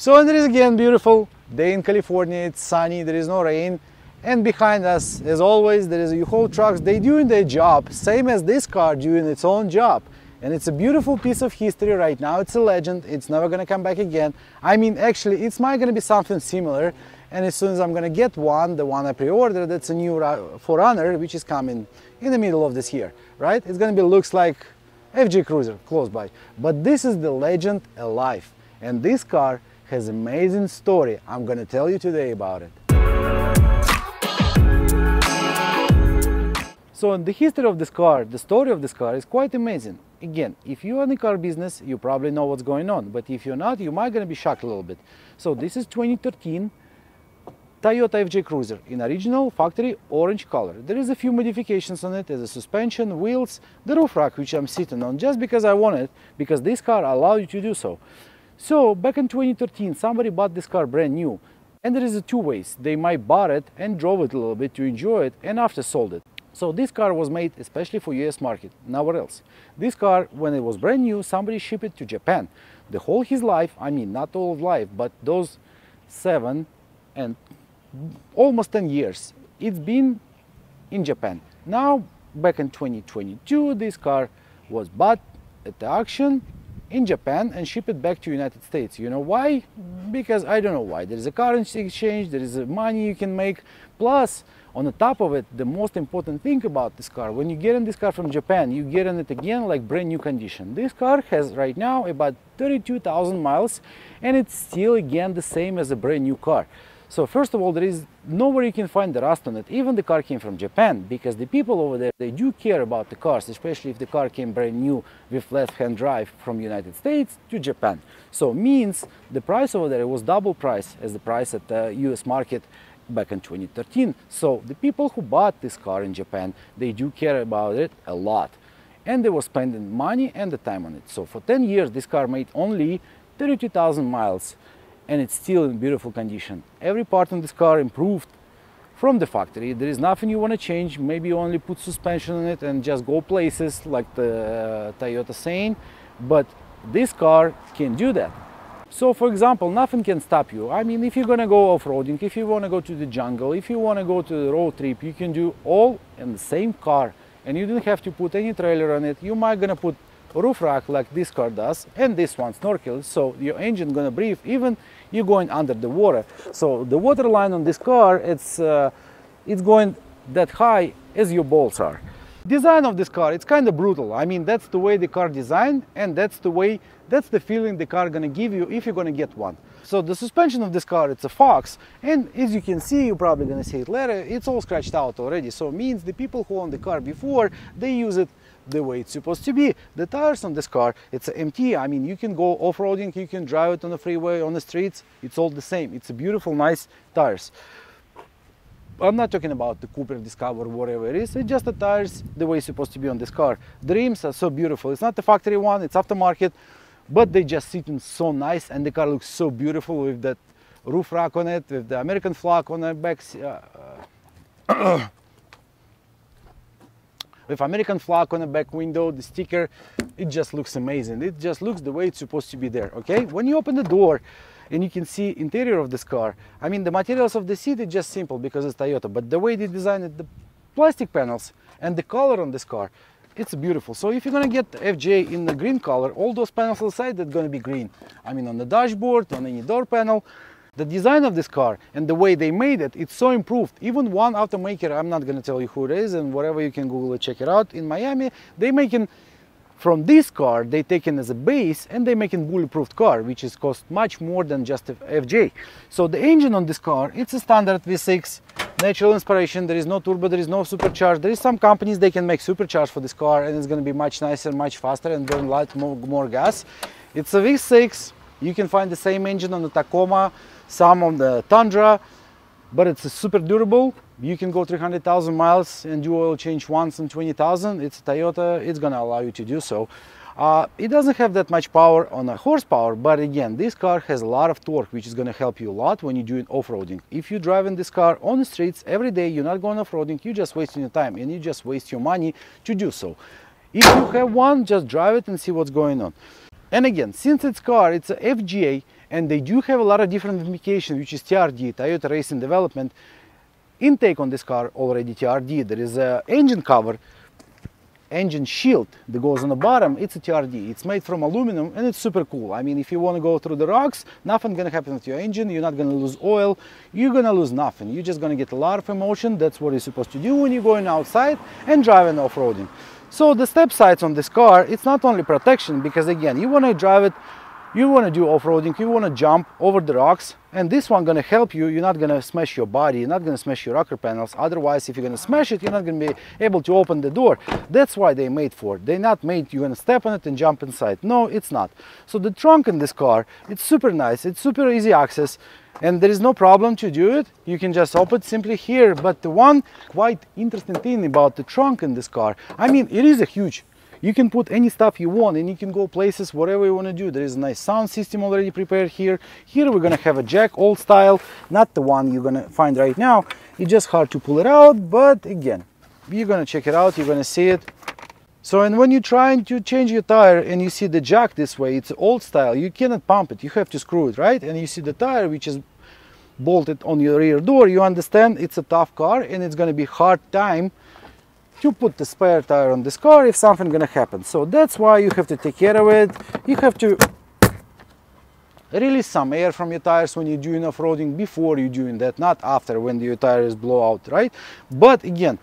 So and it is again beautiful day in California, it's sunny, there is no rain. And behind us, as always, there is a U-Haul trucks. They doing their job, same as this car doing its own job. And it's a beautiful piece of history right now. It's a legend. It's never gonna come back again. I mean, actually, it's might gonna be something similar. And as soon as I'm gonna get one, the one I pre-ordered, that's a new 4Runner, which is coming in the middle of this year, right? It's gonna be looks like FJ Cruiser, close by. But this is the legend alive. And this car has amazing story. I'm gonna tell you today about it. So in the history of this car, the story of this car is quite amazing. Again, if you're in the car business, you probably know what's going on. But if you're not, you might gonna be shocked a little bit. So this is 2013 Toyota FJ Cruiser in original factory orange color. There is a few modifications on it, there's a suspension, wheels, the roof rack which I'm sitting on just because I want it, because this car allows you to do so. So back in 2013, somebody bought this car brand new. And there is two ways. They might bought it and drove it a little bit to enjoy it and after sold it. So this car was made especially for US market, nowhere else. This car, when it was brand new, somebody shipped it to Japan. The whole his life, I mean, not all of life, but those seven and almost 10 years, it's been in Japan. Now, back in 2022, this car was bought at the auction in Japan and ship it back to United States. You know why? Because I don't know why. There is a currency exchange, there is a money you can make. Plus, on the top of it, the most important thing about this car, when you get in this car from Japan, you get in it again like brand new condition. This car has right now about 32,000 miles and it's still again the same as a brand new car. So first of all, there is nowhere you can find the rust on it. Even the car came from Japan because the people over there, they do care about the cars, especially if the car came brand new with left-hand drive from United States to Japan. So means the price over there was double price as the price at the US market back in 2013. So the people who bought this car in Japan, they do care about it a lot. And they were spending money and the time on it. So for 10 years, this car made only 32,000 miles and it's still in beautiful condition. Every part of this car improved from the factory. There is nothing you want to change. Maybe you only put suspension on it and just go places like the uh, Toyota Saying. But this car can do that. So for example, nothing can stop you. I mean, if you're gonna go off-roading, if you wanna go to the jungle, if you wanna go to the road trip, you can do all in the same car. And you don't have to put any trailer on it. You might gonna put roof rack like this car does and this one snorkel so your engine gonna breathe even you're going under the water. So the water line on this car it's uh, it's going that high as your balls are. Design of this car it's kind of brutal. I mean that's the way the car designed and that's the way that's the feeling the car gonna give you if you're gonna get one. So the suspension of this car it's a fox and as you can see you're probably gonna see it later it's all scratched out already. So means the people who own the car before they use it the way it's supposed to be. The tires on this car, it's MT. I mean, you can go off-roading, you can drive it on the freeway, on the streets. It's all the same. It's a beautiful, nice tires. I'm not talking about the Cooper Discoverer, whatever it is. It's just the tires the way it's supposed to be on this car. The rims are so beautiful. It's not the factory one, it's aftermarket, but they just sit in so nice and the car looks so beautiful with that roof rack on it, with the American flag on the back. Uh, uh with American flag on the back window, the sticker, it just looks amazing. It just looks the way it's supposed to be there, okay? When you open the door and you can see interior of this car, I mean, the materials of the seat is just simple because it's Toyota, but the way they designed the plastic panels and the color on this car, it's beautiful. So if you're gonna get FJ in the green color, all those panels on the side, they're gonna be green. I mean, on the dashboard, on any door panel, the design of this car and the way they made it, it's so improved. Even one automaker, I'm not gonna tell you who it is and whatever you can Google it, check it out. In Miami, they making from this car, they taken as a base and they making bulletproof car, which is cost much more than just a FJ. So the engine on this car, it's a standard V6, natural inspiration. There is no turbo, there is no supercharge. There is some companies they can make supercharge for this car and it's gonna be much nicer, much faster and burn a lot more, more gas. It's a V6. You can find the same engine on the Tacoma, some on the Tundra, but it's super durable. You can go 300,000 miles and do oil change once in 20,000. It's a Toyota, it's gonna allow you to do so. Uh, it doesn't have that much power on a horsepower, but again, this car has a lot of torque, which is gonna help you a lot when you're doing off-roading. If you're driving this car on the streets every day, you're not going off-roading, you're just wasting your time and you just waste your money to do so. If you have one, just drive it and see what's going on. And again, since it's car, it's a FJ, and they do have a lot of different applications, which is TRD, Toyota Racing Development. Intake on this car already TRD. There is a engine cover, engine shield that goes on the bottom. It's a TRD. It's made from aluminum and it's super cool. I mean, if you want to go through the rocks, nothing gonna happen with your engine. You're not gonna lose oil. You're gonna lose nothing. You're just gonna get a lot of emotion. That's what you're supposed to do when you're going outside and driving off-roading. So the step sides on this car, it's not only protection because again, you want to drive it, you want to do off-roading, you want to jump over the rocks and this one going to help you. You're not going to smash your body, you're not going to smash your rocker panels. Otherwise, if you're going to smash it, you're not going to be able to open the door. That's why they made for it. They're not made you're going to step on it and jump inside. No, it's not. So the trunk in this car, it's super nice. It's super easy access and there is no problem to do it you can just open simply here but the one quite interesting thing about the trunk in this car i mean it is a huge you can put any stuff you want and you can go places whatever you want to do. There is a nice sound system already prepared here. Here we're gonna have a jack old style not the one you're gonna find right now. It's just hard to pull it out but again you're gonna check it out you're gonna see it. So and when you're trying to change your tire and you see the jack this way, it's old style, you cannot pump it, you have to screw it, right? And you see the tire which is bolted on your rear door, you understand? It's a tough car and it's gonna be hard time to put the spare tire on this car if something gonna happen. So that's why you have to take care of it. You have to release some air from your tires when you're doing off-roading before you're doing that, not after when your tires blow out, right? But again,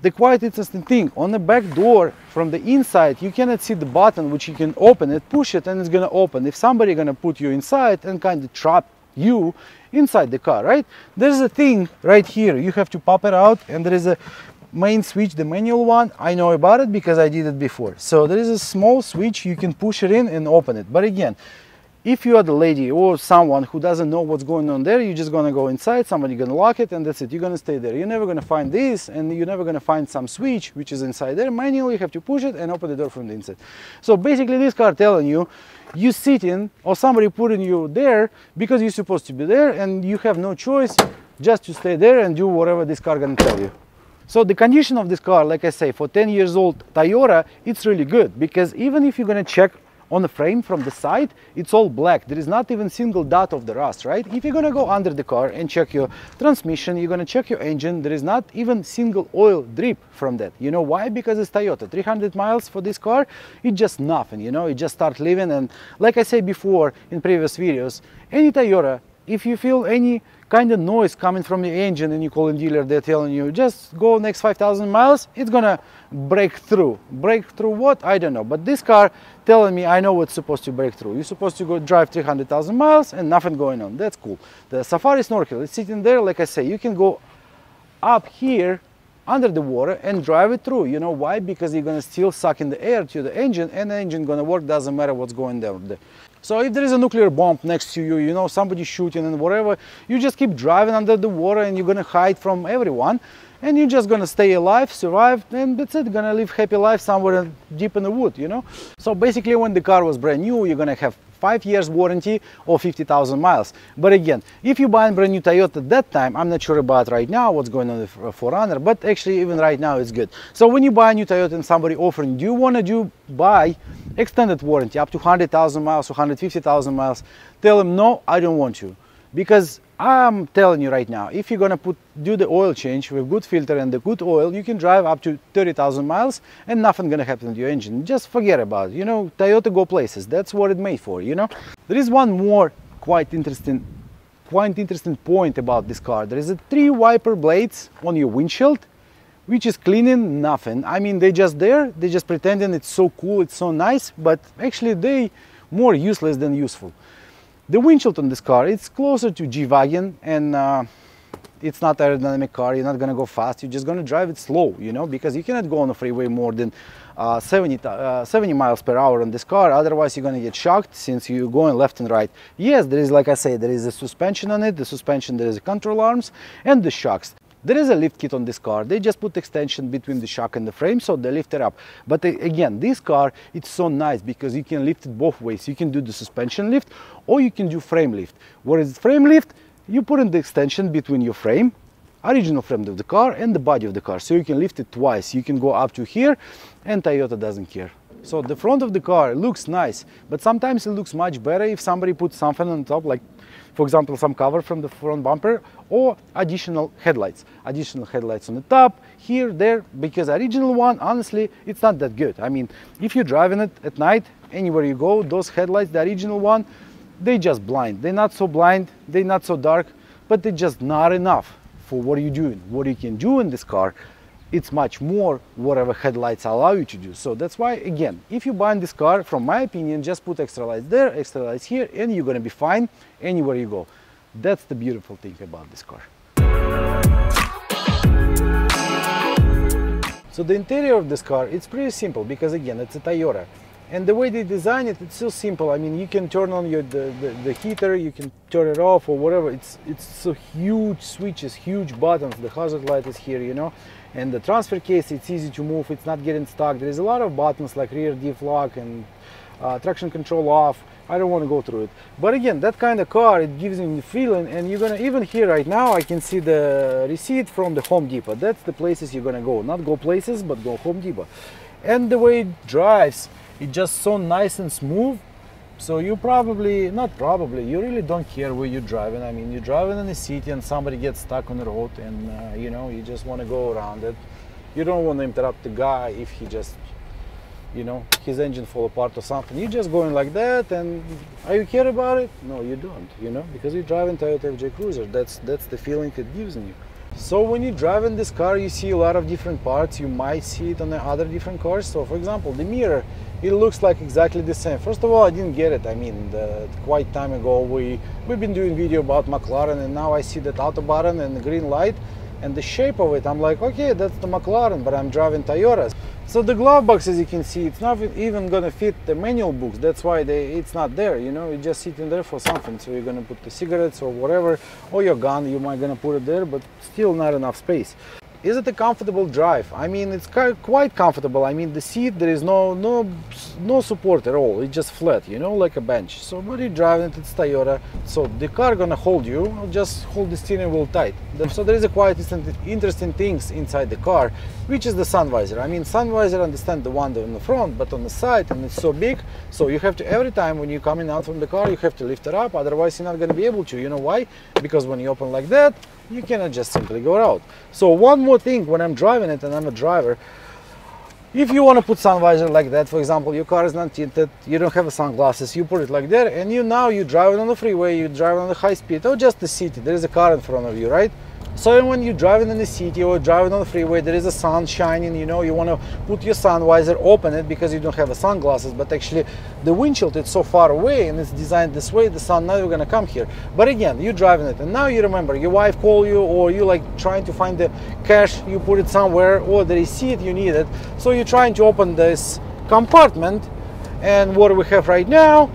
the quite interesting thing on the back door from the inside you cannot see the button which you can open it push it and it's gonna open if somebody gonna put you inside and kind of trap you inside the car right there's a thing right here you have to pop it out and there is a main switch the manual one i know about it because i did it before so there is a small switch you can push it in and open it but again if you are the lady or someone who doesn't know what's going on there, you're just gonna go inside, somebody gonna lock it and that's it. You're gonna stay there. You're never gonna find this and you're never gonna find some switch which is inside there. Manually, you have to push it and open the door from the inside. So basically this car telling you, you sitting or somebody putting you there because you're supposed to be there and you have no choice just to stay there and do whatever this car gonna tell you. So the condition of this car, like I say, for 10 years old Toyota, it's really good because even if you're gonna check on the frame from the side it's all black. There is not even single dot of the rust right? If you're gonna go under the car and check your transmission you're gonna check your engine there is not even single oil drip from that. You know why? Because it's toyota. 300 miles for this car it's just nothing you know? It just start living and like i said before in previous videos any toyota if you feel any kind of noise coming from the engine and you call a dealer they're telling you just go next 5000 miles it's gonna break through break through what i don't know but this car telling me i know what's supposed to break through you're supposed to go drive 300000 miles and nothing going on that's cool the safari snorkel is sitting there like i say you can go up here under the water and drive it through. You know why? Because you're gonna still suck in the air to the engine and the engine gonna work, doesn't matter what's going down there. So if there is a nuclear bomb next to you, you know, somebody shooting and whatever, you just keep driving under the water and you're gonna hide from everyone and you're just gonna stay alive, survive, and that's it, gonna live happy life somewhere deep in the wood, you know? So basically when the car was brand new, you're gonna have five years warranty or 50,000 miles. But again, if you buy a brand new Toyota at that time, I'm not sure about right now what's going on with 4Runner, but actually even right now it's good. So when you buy a new Toyota and somebody offering, do you want to do buy extended warranty up to 100,000 miles or 150,000 miles? Tell them, no, I don't want to because I'm telling you right now, if you're gonna put do the oil change with good filter and the good oil, you can drive up to 30,000 miles and nothing gonna happen to your engine. Just forget about it. You know, Toyota go places. That's what it made for. You know, there is one more quite interesting, quite interesting point about this car. There is a three wiper blades on your windshield, which is cleaning nothing. I mean, they just there. They just pretending it's so cool, it's so nice, but actually they more useless than useful. The windshield on this car, it's closer to G-Wagon and uh, it's not aerodynamic car, you're not gonna go fast, you're just gonna drive it slow, you know, because you cannot go on the freeway more than uh, 70, uh, 70 miles per hour on this car, otherwise you're gonna get shocked since you're going left and right. Yes, there is, like I say, there is a suspension on it, the suspension, there is a control arms and the shocks. There is a lift kit on this car. They just put extension between the shock and the frame, so they lift it up. But uh, again, this car, it's so nice because you can lift it both ways. You can do the suspension lift or you can do frame lift. Whereas frame lift, you put in the extension between your frame, original frame of the car and the body of the car. So you can lift it twice. You can go up to here and Toyota doesn't care. So the front of the car looks nice, but sometimes it looks much better if somebody puts something on top, like for example, some cover from the front bumper or additional headlights. Additional headlights on the top, here, there, because original one, honestly, it's not that good. I mean, if you're driving it at night, anywhere you go, those headlights, the original one, they just blind. They're not so blind, they're not so dark, but they're just not enough for what you're doing, what you can do in this car it's much more whatever headlights allow you to do. So that's why, again, if you buy this car, from my opinion, just put extra lights there, extra lights here, and you're gonna be fine anywhere you go. That's the beautiful thing about this car. So the interior of this car, it's pretty simple because again, it's a Toyota. And the way they design it, it's so simple. I mean, you can turn on your the, the, the, heater, you can turn it off or whatever. It's it's so huge switches, huge buttons. The hazard light is here, you know. And the transfer case, it's easy to move. It's not getting stuck. There is a lot of buttons like rear diff lock and uh, traction control off. I don't want to go through it. But again, that kind of car, it gives me the feeling. And you're gonna even here right now, I can see the receipt from the Home Depot. That's the places you're gonna go. Not go places, but go Home Depot. And the way it drives it's just so nice and smooth. So you probably not probably you really don't care where you're driving. I mean you're driving in the city and somebody gets stuck on the road and uh, you know you just want to go around it. You don't want to interrupt the guy if he just you know his engine fall apart or something. You're just going like that and are you care about it? No you don't you know because you're driving toyota fj cruiser. That's that's the feeling it gives you so when you drive in this car you see a lot of different parts you might see it on the other different cars so for example the mirror it looks like exactly the same. First of all, I didn't get it. I mean, the, quite time ago, we, we've been doing video about McLaren and now I see that auto button and the green light and the shape of it. I'm like, okay, that's the McLaren, but I'm driving Toyotas. So the glove box, as you can see, it's not even gonna fit the manual books. That's why they, it's not there, you know, it's just sitting there for something. So you're gonna put the cigarettes or whatever, or your gun, you might gonna put it there, but still not enough space. Is it a comfortable drive? I mean, it's quite comfortable. I mean, the seat, there is no no no support at all. It's just flat, you know, like a bench. So when you're driving it, it's Toyota. So the car gonna hold you, just hold the steering wheel tight. So there is a quite interesting things inside the car, which is the sun visor. I mean, sun visor, understand the one on the front, but on the side, and it's so big, so you have to, every time when you're coming out from the car, you have to lift it up, otherwise you're not gonna be able to. You know why? Because when you open like that, you cannot just simply go out. So one more thing when I'm driving it and I'm a driver, if you want to put sun visor like that, for example, your car is not tinted, you don't have sunglasses, you put it like that, and you now you're driving on the freeway, you're driving on the high speed, or just the city, there is a car in front of you, right? So when you're driving in the city or driving on the freeway, there is a sun shining, you know, you want to put your sun visor, open it because you don't have a sunglasses, but actually the windshield is so far away and it's designed this way, the sun never to come here. But again, you're driving it and now you remember your wife call you or you like trying to find the cash, you put it somewhere or the receipt you need it. So you're trying to open this compartment and what we have right now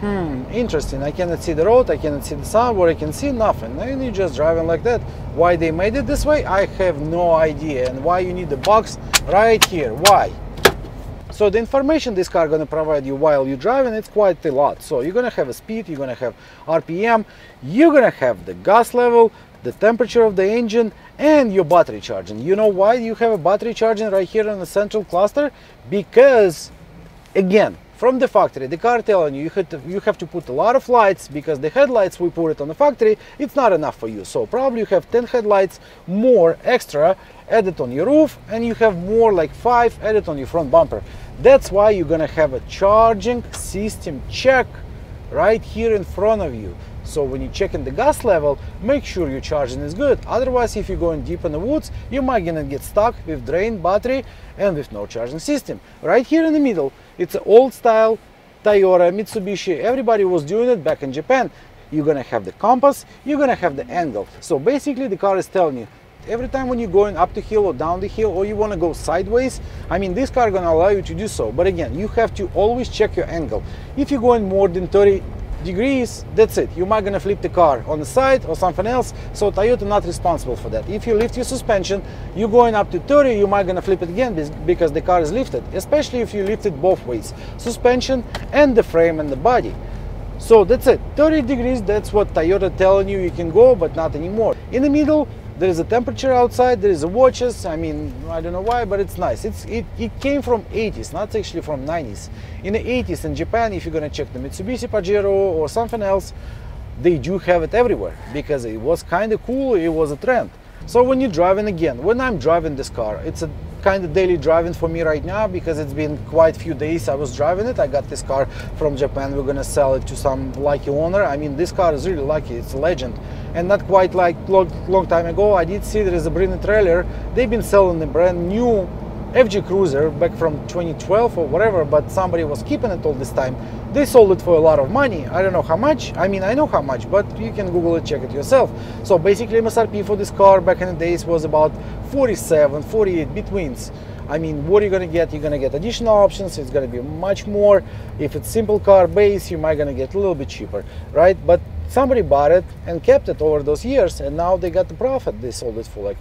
hmm, interesting. I cannot see the road, I cannot see the sun, what I can see, nothing. And you're just driving like that. Why they made it this way, I have no idea. And why you need the box right here, why? So the information this car gonna provide you while you're driving, it's quite a lot. So you're gonna have a speed, you're gonna have RPM, you're gonna have the gas level, the temperature of the engine, and your battery charging. You know why you have a battery charging right here in the central cluster? Because, again, from the factory, the car telling you you have, to, you have to put a lot of lights because the headlights we put it on the factory, it's not enough for you. So probably you have 10 headlights more extra added on your roof and you have more like 5 added on your front bumper. That's why you're gonna have a charging system check right here in front of you. So when you're checking the gas level, make sure your charging is good. Otherwise, if you're going deep in the woods, you might gonna get stuck with drained battery and with no charging system. Right here in the middle, it's an old style Toyota, Mitsubishi, everybody was doing it back in Japan. You're gonna have the compass, you're gonna have the angle. So basically the car is telling you, every time when you're going up the hill or down the hill or you want to go sideways i mean this car gonna allow you to do so but again you have to always check your angle if you're going more than 30 degrees, that's it. You might gonna flip the car on the side or something else, so Toyota not responsible for that. If you lift your suspension, you're going up to 30, you might gonna flip it again because the car is lifted, especially if you lift it both ways, suspension and the frame and the body. So that's it, 30 degrees, that's what Toyota telling you you can go, but not anymore. In the middle, There is a temperature outside. There is a watches. I mean, I don't know why, but it's nice. It's it, it came from 80s, not actually from 90s. In the 80s in Japan, if you're gonna check the Mitsubishi Pajero or something else, they do have it everywhere because it was kind of cool. It was a trend. So when you're driving again, when I'm driving this car, it's a kind of daily driving for me right now because it's been quite a few days I was driving it. I got this car from Japan. We're gonna sell it to some lucky owner. I mean, this car is really lucky. It's a legend. And not quite like long, long time ago, I did see there is a Bring a Trailer. They've been selling a brand new FJ Cruiser back from 2012 or whatever, but somebody was keeping it all this time. They sold it for a lot of money. I don't know how much. I mean, I know how much, but you can Google it, check it yourself. So basically, MSRP for this car back in the days was about 47, 48 betweens. I mean, what are you gonna get? You're gonna get additional options. It's gonna be much more. If it's simple car base, you might gonna get a little bit cheaper, right? But somebody bought it and kept it over those years, and now they got the profit. They sold it for like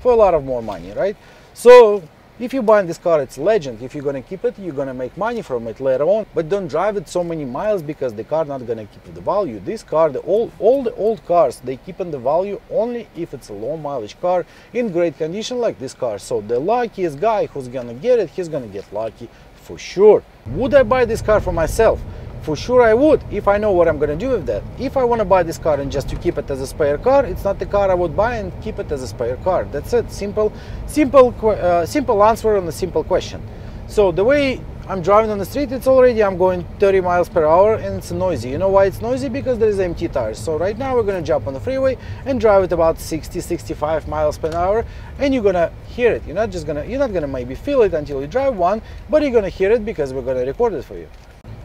for a lot of more money, right? So if you buy this car, it's legend. If you're gonna keep it, you're gonna make money from it later on. But don't drive it so many miles because the car not gonna keep the value. This car, the old, all the old cars, they keep in the value only if it's a low mileage car in great condition like this car. So the luckiest guy who's gonna get it, he's gonna get lucky for sure. Would I buy this car for myself? For sure I would, if I know what I'm gonna do with that. If I wanna buy this car and just to keep it as a spare car, it's not the car I would buy and keep it as a spare car. That's it, simple, simple, uh, simple answer on a simple question. So the way I'm driving on the street, it's already, I'm going 30 miles per hour and it's noisy. You know why it's noisy? Because there is MT tires. So right now we're gonna jump on the freeway and drive at about 60, 65 miles per hour and you're gonna hear it. You're not just gonna, you're not gonna maybe feel it until you drive one, but you're gonna hear it because we're gonna record it for you.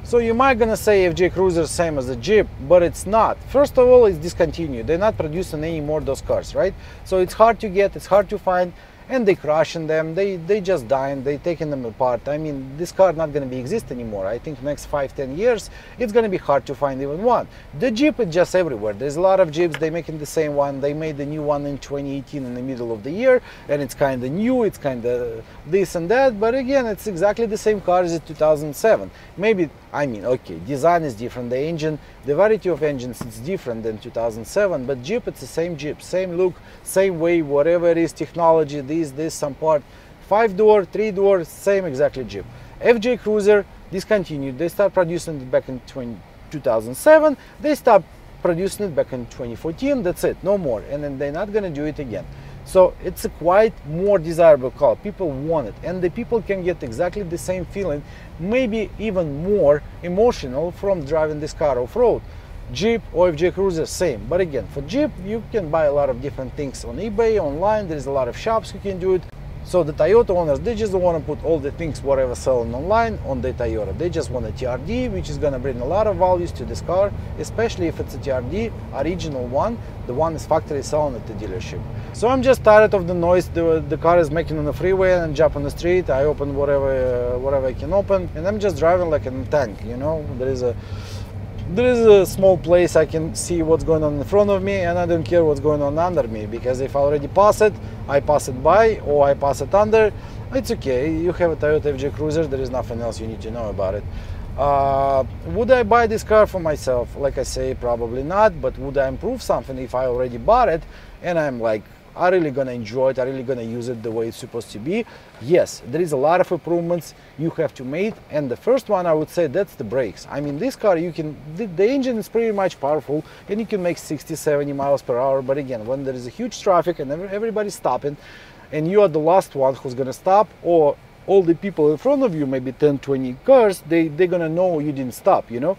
So you might gonna say FJ Cruiser same as the Jeep, but it's not. First of all, it's discontinued. They're not producing any more those cars, right? So it's hard to get, it's hard to find and they crushing them. They they just dying they taking them apart. I mean this car not going to be exist anymore. I think next five ten years it's going to be hard to find even one. The jeep is just everywhere. There's a lot of jeeps they making the same one. They made the new one in 2018 in the middle of the year and it's kind of new it's kind of this and that but again it's exactly the same car as 2007 maybe i mean okay design is different the engine the variety of engines is different than 2007 but jeep it's the same jeep same look same way whatever it is technology this this some part five door three door same exactly jeep. Fj cruiser discontinued. They start producing it back in 20, 2007 they stopped producing it back in 2014 that's it. No more. And then they're not gonna do it again. So it's a quite more desirable car. People want it, and the people can get exactly the same feeling, maybe even more emotional from driving this car off road. Jeep or FJ Cruiser, same. But again, for Jeep, you can buy a lot of different things on eBay, online. There's a lot of shops you can do it. So the Toyota owners, they just want to put all the things whatever selling online on the Toyota. They just want a TRD, which is going to bring a lot of values to this car, especially if it's a TRD, original one, the one is factory selling at the dealership. So I'm just tired of the noise the, the car is making on the freeway and jump on the street. I open whatever uh, whatever I can open, and I'm just driving like a tank. You know, there is a there is a small place I can see what's going on in front of me and I don't care what's going on under me because if I already pass it, I pass it by or I pass it under, it's okay. You have a Toyota FJ Cruiser, there is nothing else you need to know about it. Uh, would I buy this car for myself? Like I say, probably not, but would I improve something if I already bought it and I'm like are really gonna enjoy it, are really gonna use it the way it's supposed to be. Yes, there is a lot of improvements you have to make, and the first one I would say that's the brakes. I mean, this car you can, the, the engine is pretty much powerful, and you can make 60, 70 miles per hour. But again, when there is a huge traffic and everybody's stopping, and you are the last one who's gonna stop, or all the people in front of you, maybe 10, 20 cars, they, they're gonna know you didn't stop, you know?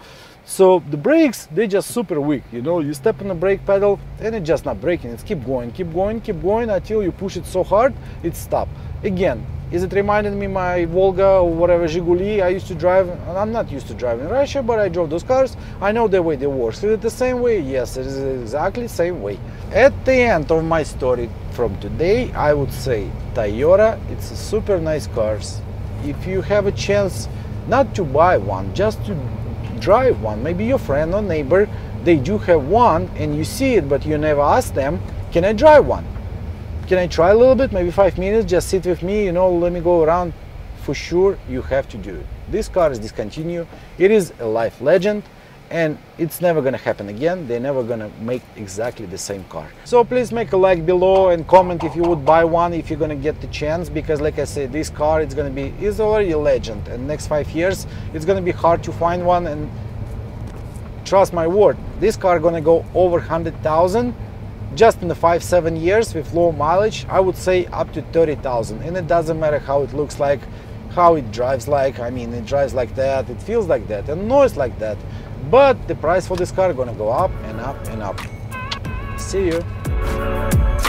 So the brakes, they just super weak, you know, you step on the brake pedal and it's just not braking, it's keep going, keep going, keep going until you push it so hard, it stop. Again, is it reminding me my Volga or whatever Zhiguli I used to drive? I'm not used to driving in Russia, but I drove those cars. I know the way they work. Is it the same way? Yes, it is exactly the same way. At the end of my story from today, I would say Toyota, it's a super nice cars. If you have a chance not to buy one, just to drive one. Maybe your friend or neighbor, they do have one and you see it, but you never ask them, can I drive one? Can I try a little bit, maybe five minutes, just sit with me, you know, let me go around. For sure, you have to do it. This car is discontinued. It is a life legend. And it's never gonna happen again. They're never gonna make exactly the same car. So please make a like below and comment if you would buy one if you're gonna get the chance because like i said this car it's gonna be is already a legend. And next five years it's gonna be hard to find one. And trust my word this car gonna go over 100000 just in the five seven years with low mileage i would say up to 30000 and it doesn't matter how it looks like how it drives like i mean it drives like that. It feels like that. And noise like that but the price for this car is gonna go up and up and up. See you